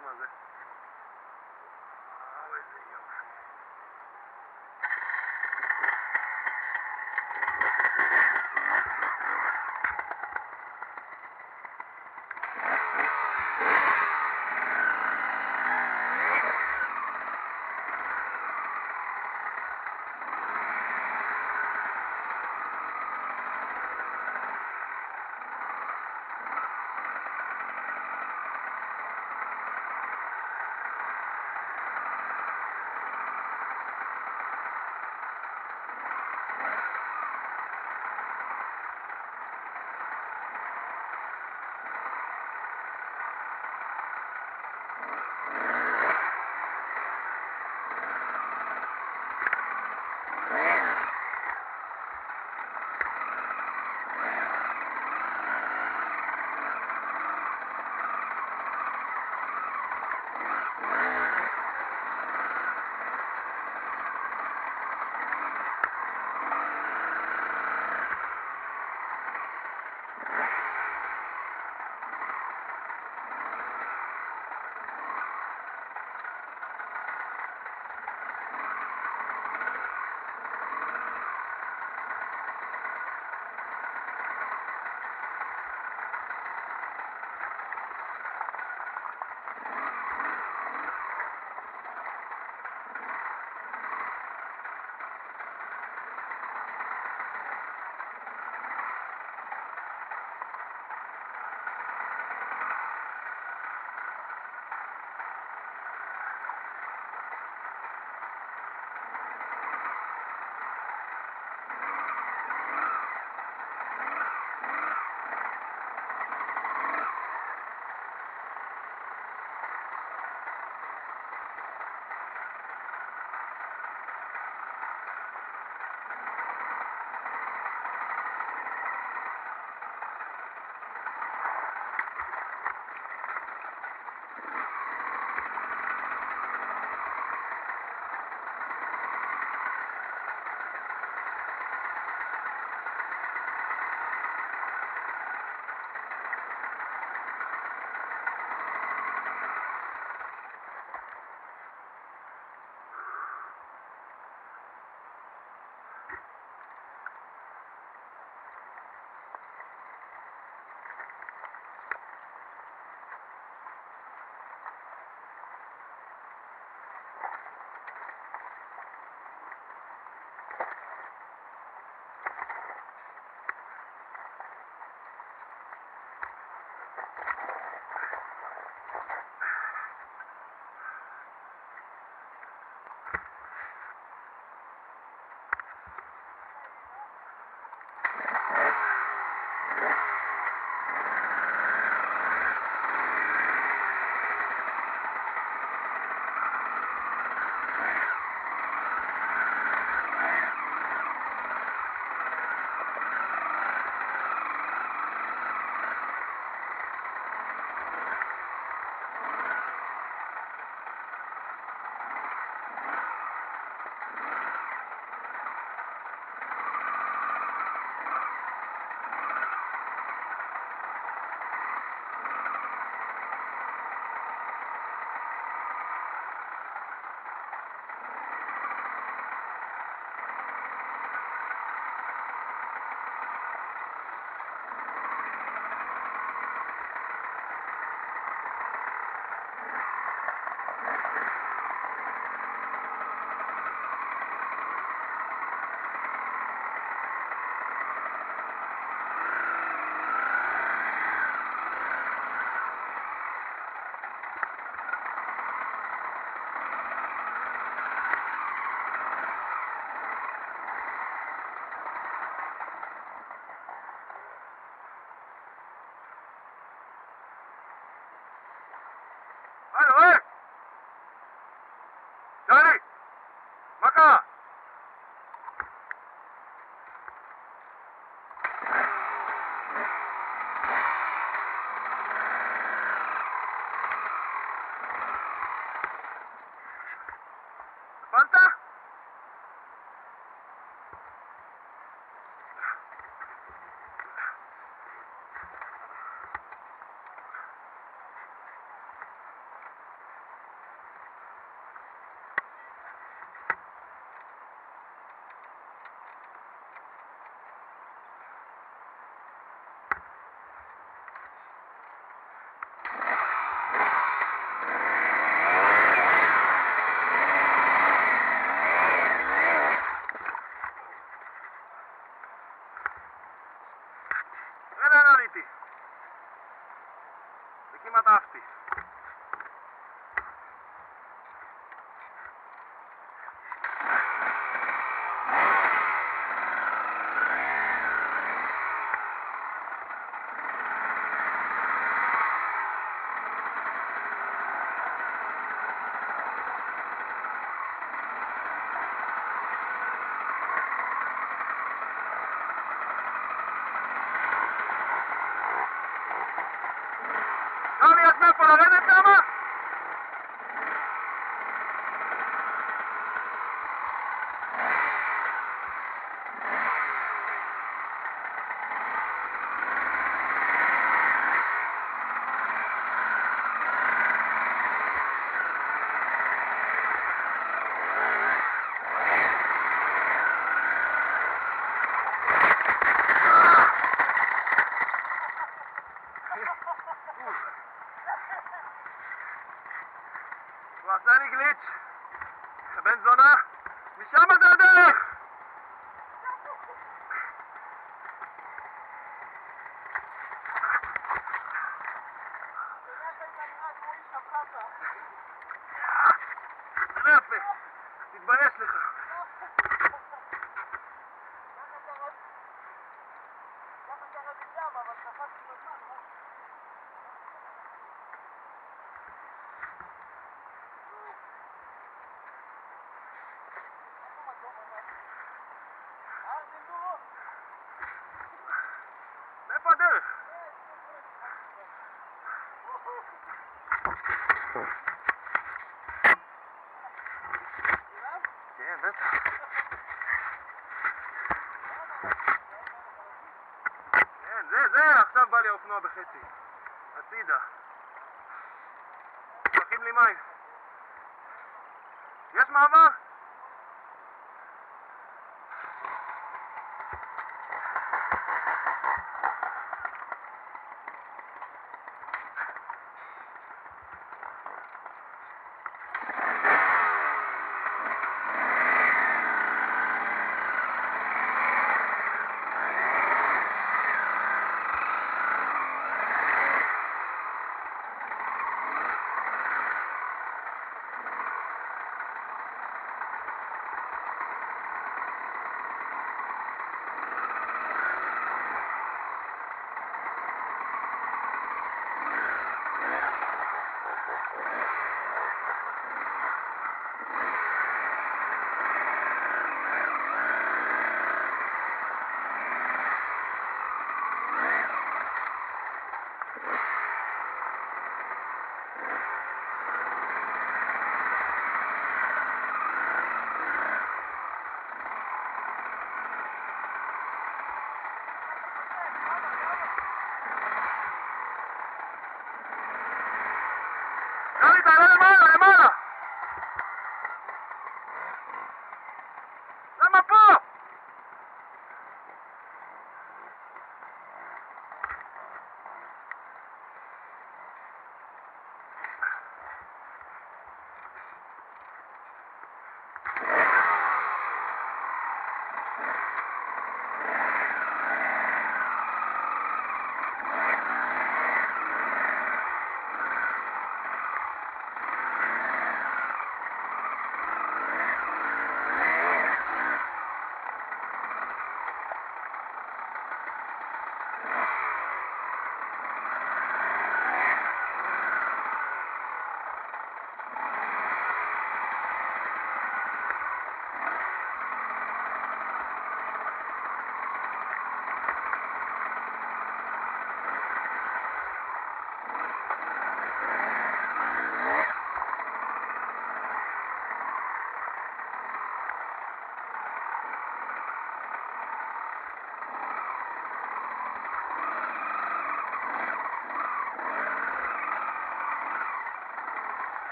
olmaz. Benzona! מאיפה הדרך? כן, בטח. כן, זה, זה, עכשיו בא לי האופנוע בחצי. הצידה. שופכים לי מים. יש מעבר?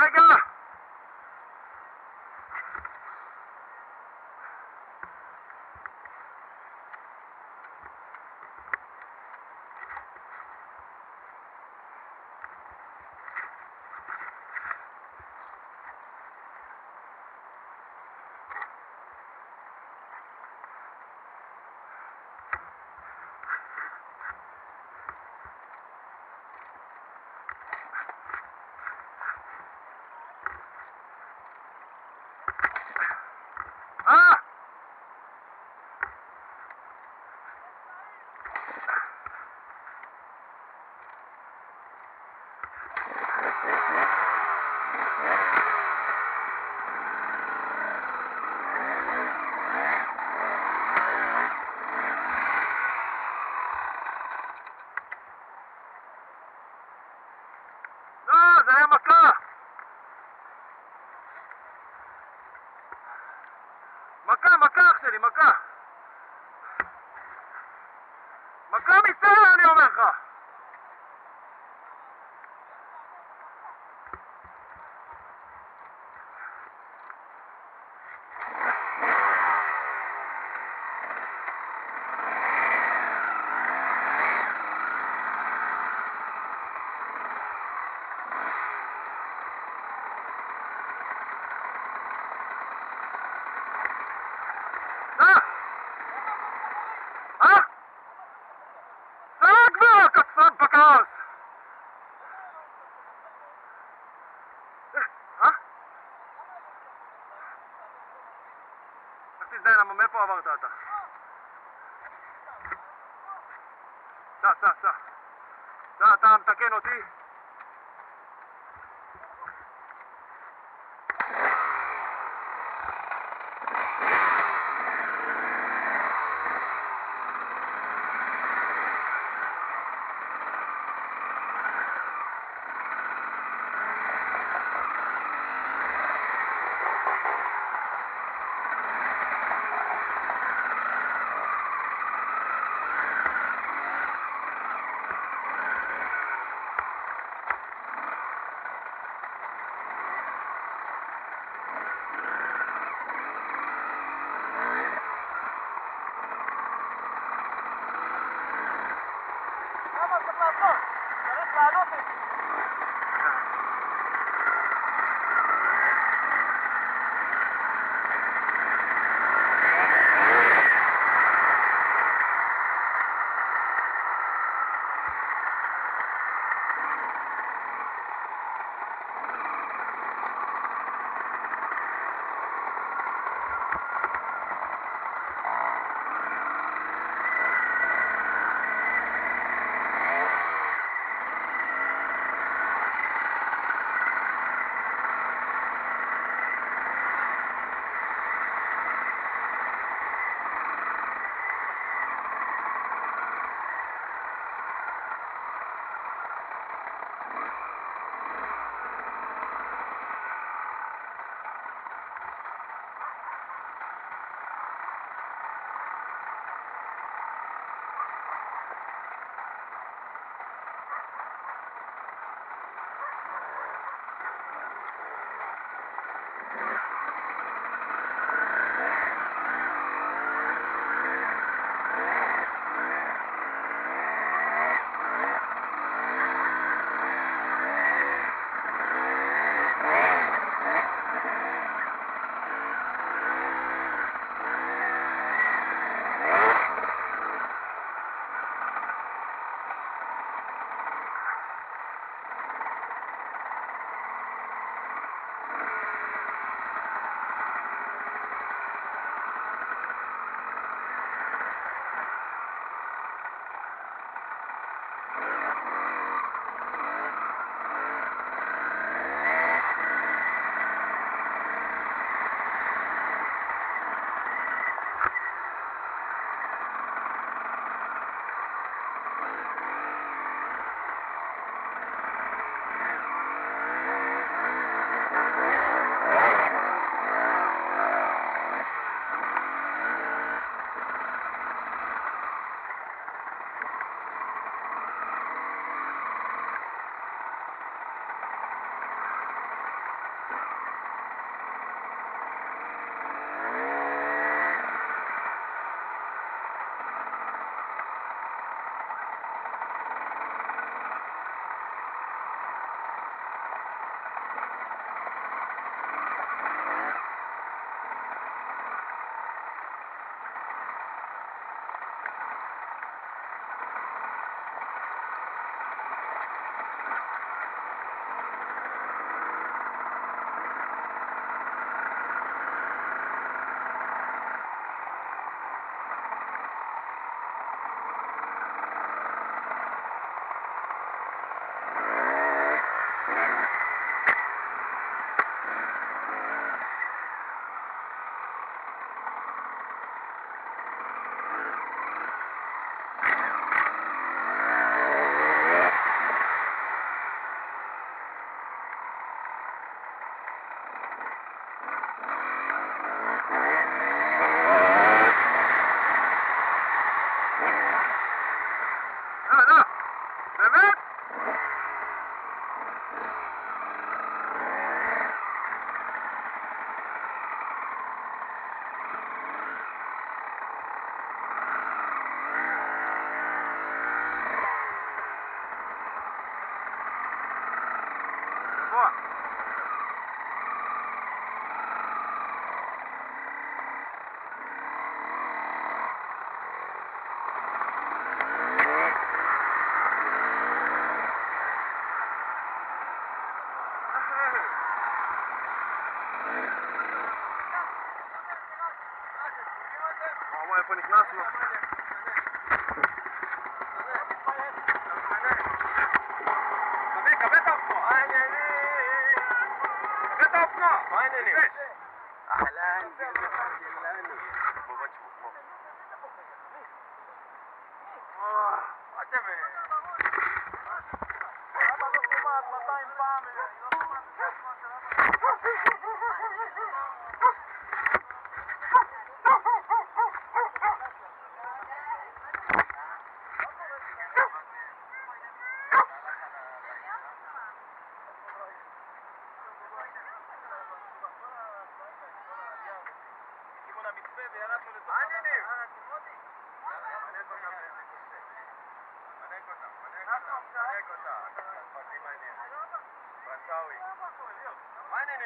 الحمد איך תזדיין, למה מאיפה עברת אתה? סע, סע, סע. סע, אתה מתקן אותי? איפה נכנסנו.